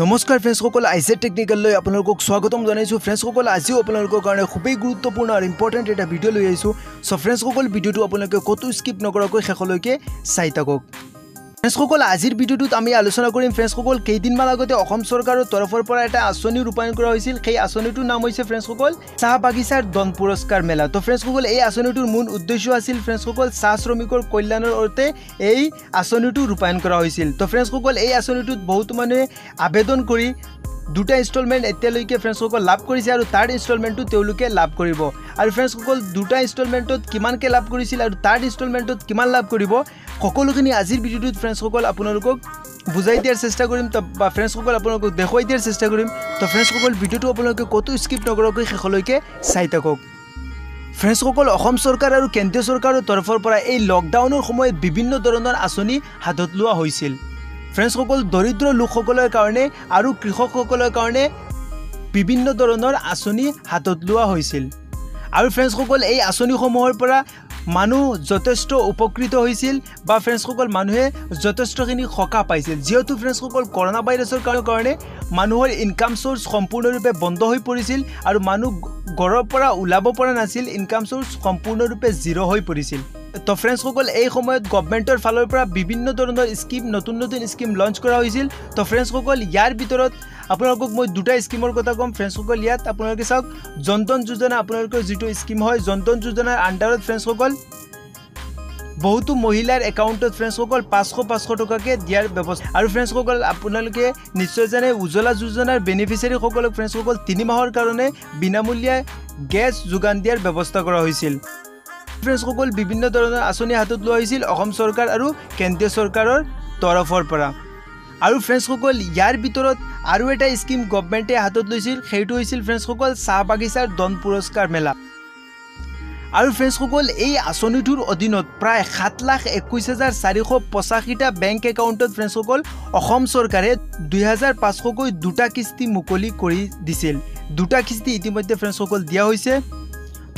নমস্কাৰ ফ্ৰেণ্ডসকল আইজে টেকনিকেললৈ আপোনালোকক স্বাগতম জনাইছোঁ। ফ্ৰেণ্ডসকল আজিও আপোনালোকৰ কাৰণে খুবেই গুৰুত্বপূৰ্ণ আৰু ইম্পৰ্টেণ্ট এটা ভিডিঅ' লৈ আহিছোঁ। চ' ফ্ৰেণ্ডসকল ভিডিঅ'টো আপোনালোকে ক'তো স্কিপ নকৰাকৈ শেষলৈকে চাই থাকক। ফ্ৰেণ্ডসকল আজিৰ ভিডিঅ'টোত আমি আলোচনা কৰিম ফ্ৰেণ্ডসকল কেইদিনমান আগতে অসম চৰকাৰৰ তৰফৰ পৰা এটা আঁচনি ৰূপায়ণ কৰা হৈছিল। সেই আঁচনিটোৰ নাম হৈছে ফ্ৰেণ্ডসকল চাহ বাগিচাৰ দন পুৰস্কাৰ মেলা। তো ফ্ৰেণ্ডসকল এই আঁচনিটোৰ মূল উদ্দেশ্য আছিল ফ্ৰেণ্ডসকল চাহ শ্ৰমিকৰ কল্যাণৰ অৰ্থে এই আঁচনিটো ৰূপায়ণ কৰা হৈছিল। তো ফ্ৰেণ্ডসকল এই আঁচনিটোত বহুতো মানুহে আবেদন কৰি দুটা ইনষ্টলমেণ্ট এতিয়ালৈকে ফ্ৰেণ্ডসকল লাভ কৰিছে আৰু থাৰ্ড ইনষ্টলমেণ্টটো তেওঁলোকে লাভ কৰিব। আৰু ফ্ৰেণ্ডসকল দুটা ইনষ্টলমেণ্টত কিমানকৈ লাভ কৰিছিল আৰু থাৰ্ড ইনষ্টলমেণ্টত কিমান লাভ কৰিব সকলোখিনি আজিৰ ভিডিঅ'টোত ফ্ৰেণ্ডসকল আপোনালোকক বুজাই দিয়াৰ চেষ্টা কৰিম বা ফ্ৰেণ্ডসকল আপোনালোকক দেখুৱাই দিয়াৰ চেষ্টা কৰিম। তো ফ্ৰেণ্ডসকল ভিডিঅ'টো আপোনালোকে ক'তো স্কিপ নকৰাকৈ শেষলৈকে চাই থাকক। ফ্ৰেণ্ডসকল অসম চৰকাৰ আৰু কেন্দ্ৰীয় চৰকাৰৰ তৰফৰ পৰা এই লকডাউনৰ সময়ত বিভিন্ন ধৰণৰ আঁচনি হাতত লোৱা হৈছিল। ফ্ৰেণ্ডসকল দৰিদ্ৰ লোকসকলৰ কাৰণে আৰু কৃষকসকলৰ কাৰণে বিভিন্ন ধৰণৰ আঁচনি হাতত লোৱা হৈছিল। আৰু ফ্ৰেণ্ডসকল এই আঁচনিসমূহৰ পৰা মানুহ যথেষ্ট উপকৃত হৈছিল বা ফ্ৰেণ্ডসকল মানুহে যথেষ্টখিনি সকাহ পাইছিল। যিহেতু ফ্ৰেণ্ডসকল কৰোণা ভাইৰাছৰ কাৰণে মানুহৰ ইনকাম চ'ৰ্চ সম্পূৰ্ণৰূপে বন্ধ হৈ পৰিছিল আৰু মানুহ ঘৰৰ পৰা ওলাব পৰা নাছিল ইনকাম চ'ৰ্চ সম্পূৰ্ণৰূপে জিৰ' হৈ পৰিছিল। তো ফ্ৰেণ্ডসকল এই সময়ত গভমেণ্টৰ ফালৰ পৰা বিভিন্ন ধৰণৰ স্কিম নতুন নতুন স্কিম লঞ্চ কৰা হৈছিল। তো ফ্ৰেণ্ডসকল ইয়াৰ ভিতৰত আপোনালোকক মই দুটা স্কিমৰ কথা ক'ম। ফ্ৰেণ্ডসকল ইয়াত আপোনালোকে চাওক জনধন যোজনা আপোনালোকৰ যিটো স্কিম হয় জনধন যোজনাৰ আণ্ডাৰত ফ্ৰেণ্ডসকল বহুতো মহিলাৰ একাউণ্টত ফ্ৰেণ্ডসকল পাঁচশ পাঁচশ টকাকৈ দিয়াৰ ব্যৱস্থা। আৰু ফ্ৰেণ্ডসকল আপোনালোকে নিশ্চয় জানে উজ্বলা যোজনাৰ বেনিফিচিয়াৰীসকলক ফ্ৰেণ্ডসকল তিনি মাহৰ কাৰণে বিনামূলীয়া গেছ যোগান দিয়াৰ ব্যৱস্থা কৰা হৈছিল। ফ্ৰেণ্ডসকল বিভিন্ন ধৰণৰ আঁচনি হাতত লোৱা হৈছিল অসম চৰকাৰ আৰু কেন্দ্ৰীয় চৰকাৰৰ তৰফৰ পৰা। আৰু ফ্ৰেণ্ডসকল ইয়াৰ ভিতৰত আৰু এটা স্কিম গভমেণ্টে হাতত লৈছিল সেইটো হৈছিল ফ্ৰেণ্ডসকল চাহ বাগিচাৰ দন পুৰস্কাৰ মেলা। আৰু ফ্ৰেণ্ডসকল এই আঁচনিটোৰ অধীনত প্ৰায় সাত লাখ একৈছ হাজাৰ চাৰিশ পঁচাশীটা বেংক একাউণ্টত ফ্ৰেণ্ডসকল অসম চৰকাৰে দুই হাজাৰ পাঁচশকৈ দুটা কিস্তি মুকলি কৰি দিছিল। দুটা কিস্তি ইতিমধ্যে ফ্ৰেণ্ডসকল দিয়া হৈছে।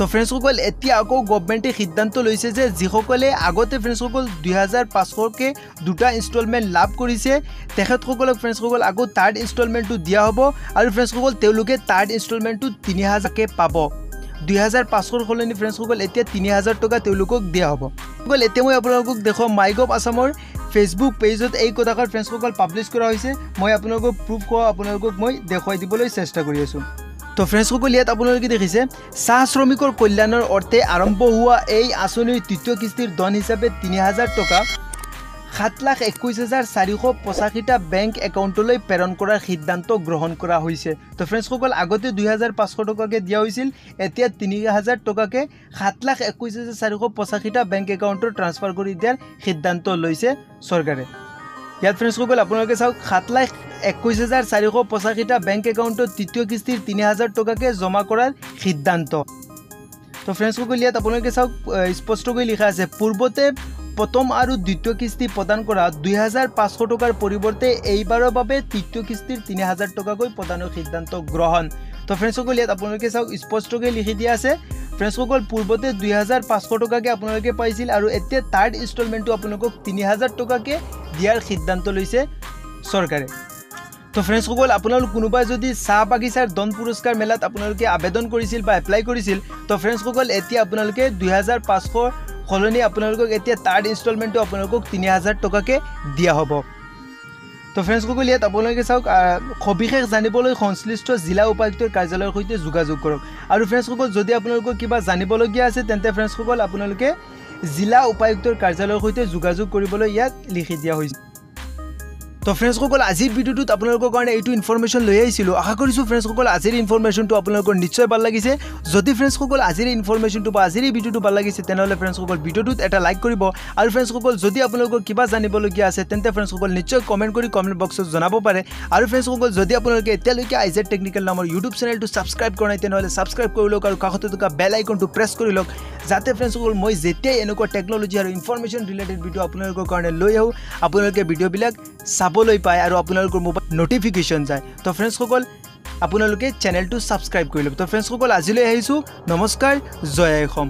তো ফ্ৰেণ্ডসকল এতিয়া আকৌ গভমেণ্টে সিদ্ধান্ত লৈছে যে যিসকলে আগতে ফ্ৰেণ্ডসকল দুই হাজাৰ পাঁচশকৈ দুটা ইনষ্টলমেণ্ট লাভ কৰিছে তেখেতসকলক ফ্ৰেণ্ডসকল আকৌ থাৰ্ড ইনষ্টলমেণ্টটো দিয়া হ'ব আৰু ফ্ৰেণ্ডসকল তেওঁলোকে থাৰ্ড ইনষ্টলমেণ্টটো তিনি হাজাৰকৈ পাব। দুই হাজাৰ পাঁচশৰ সলনি ফ্ৰেণ্ডসকল এতিয়া তিনি হাজাৰ টকা তেওঁলোকক দিয়া হ'ব। সকল এতিয়া মই আপোনালোকক দেখুৱাম মাই গভ আছামৰ ফেচবুক পেজত এই কথাষাৰ ফ্ৰেণ্ডসকল পাব্লিছ কৰা হৈছে। মই আপোনালোকক প্ৰুফ কৰা আপোনালোকক মই দেখুৱাই দিবলৈ চেষ্টা কৰি আছোঁ। তো ফ্ৰেণ্ডসকল ইয়াত আপোনালোকে দেখিছে চাহ শ্ৰমিকৰ কল্যাণৰ অৰ্থে আৰম্ভ হোৱা এই আঁচনিৰ তৃতীয় কিস্তিৰ ধন হিচাপে তিনি হাজাৰ টকা সাত লাখ একৈছ হাজাৰ চাৰিশ পঁচাশীটা বেংক একাউণ্টলৈ প্ৰেৰণ কৰাৰ সিদ্ধান্ত গ্ৰহণ কৰা হৈছে। তো ফ্ৰেণ্ডসকল আগতে দুই হাজাৰ পাঁচশ টকাকৈ দিয়া হৈছিল এতিয়া তিনি হাজাৰ টকাকৈ সাত লাখ একৈছ হাজাৰ চাৰিশ পঁচাশীটা বেংক একাউণ্টত ট্ৰান্সফাৰ কৰি দিয়াৰ সিদ্ধান্ত লৈছে চৰকাৰে। ইয়াত ফ্ৰেণ্ডসকল আপোনালোকে চাওক সাত লাখ একৈছ হাজাৰ চাৰিশ পঁচাশীটা বেংক একাউণ্টত তৃতীয় কিস্তিৰ তিনি হাজাৰ টকাকৈ জমা কৰাৰ সিদ্ধান্ত। তো ফ্ৰেণ্ডসকল ইয়াত আপোনালোকে চাওক স্পষ্টকৈ লিখা আছে পূৰ্বতে প্ৰথম আৰু দ্বিতীয় কিস্তি প্ৰদান কৰা দুই হাজাৰ পাঁচশ টকাৰ পৰিৱৰ্তে এইবাৰৰ বাবে তৃতীয় কিস্তিৰ তিনি হাজাৰ টকাকৈ প্ৰদানৰ সিদ্ধান্ত গ্ৰহণ। তো ফ্ৰেণ্ডসকল ইয়াত আপোনালোকে চাওক স্পষ্টকৈ লিখি দিয়া আছে ফ্ৰেণ্ডসকল পূৰ্বতে দুই হাজাৰ পাঁচশ টকাকৈ আপোনালোকে পাইছিল আৰু এতিয়া থাৰ্ড ইনষ্টলমেণ্টটো আপোনালোকক তিনি হাজাৰ টকাকৈ দিয়াৰ সিদ্ধান্ত লৈছে চৰকাৰে। তো ফ্ৰেণ্ডসকল আপোনালোক কোনোবাই যদি চাহ বাগিচাৰ দন পুৰস্কাৰ মেলাত আপোনালোকে আবেদন কৰিছিল বা এপ্লাই কৰিছিল তো ফ্ৰেণ্ডসকল এতিয়া আপোনালোকে দুই হাজাৰ পাঁচশৰ সলনি আপোনালোকক এতিয়া থাৰ্ড ইনষ্টলমেণ্টটো আপোনালোকক তিনি হাজাৰ টকাকৈ দিয়া হ'ব। তো ফ্ৰেণ্ডসকল ইয়াত আপোনালোকে চাওক সবিশেষ জানিবলৈ সংশ্লিষ্ট জিলা উপায়ুক্তৰ কাৰ্যালয়ৰ সৈতে যোগাযোগ কৰক। আৰু ফ্ৰেণ্ডসকল যদি আপোনালোকৰ কিবা জানিবলগীয়া আছে তেন্তে ফ্ৰেণ্ডসকল আপোনালোকে জিলা উপায়ুক্তৰ কাৰ্যালয়ৰ সৈতে যোগাযোগ কৰিবলৈ ইয়াত লিখি দিয়া হৈছে। তো ফ্ৰেণ্ডসকল আজিৰ ভিডিঅ'টোত আপোনালোকৰ কাৰণে এইটো ইনফৰ্মেশ্যন লৈ আহিছিলোঁ। আশা কৰিছোঁ ফ্ৰেণ্ডসকল আজিৰ ইনফৰ্মেশ্যনটো আপোনালোকৰ নিশ্চয় ভাল লাগিছে। যদি ফ্ৰেণ্ডসকল আজিৰ ইনফৰ্মেশ্যনটো বা আজিৰ এই ভিডিঅ'টো ভাল লাগিছে তেনেহ'লে ফ্ৰেণ্ডসকল ভিডিঅ'টোত এটা লাইক কৰিব। আৰু ফ্ৰেণ্ডসকল যদি আপোনালোকৰ কিবা জানিবলগীয়া আছে তেন্তে ফ্ৰেণ্ডসকল নিশ্চয় কমেণ্ট কৰি কমেণ্ট বক্সত জনাব পাৰে। আৰু ফ্ৰেণ্ডসকল যদি আপোনালোকে এতিয়ালৈকে আইজেড টেকনিকেল নামৰ ইউটিউব চেনেলটো ছাবস্ক্ৰাইব কৰা নাই তেনেহ'লে ছাবস্ক্ৰাইব কৰি লওক আৰু কাষতে থকা বেল আইকনটো প্ৰেছ কৰি লওক। যাতে ফ্ৰেণ্ডসকল মই যেতিয়াই এনেকুৱা টেকন'লজি আৰু ইনফৰ্মেশ্যন ৰিলেটেড ভিডিঅ' আপোনালোকৰ কাৰণে লৈ আহোঁ আপোনালোকে ভিডিঅ'বিলাক চাবলৈ পায় আৰু আপোনালোকৰ মোবাইল নটিফিকেশ্যন যায়। তো ফ্ৰেণ্ডসকল আপোনালোকে চেনেলটো ছাবস্ক্ৰাইব কৰি ল'ব তো ফ্ৰেণ্ডসকল আজিলৈ আহিছোঁ। নমস্কাৰ জয় অসম।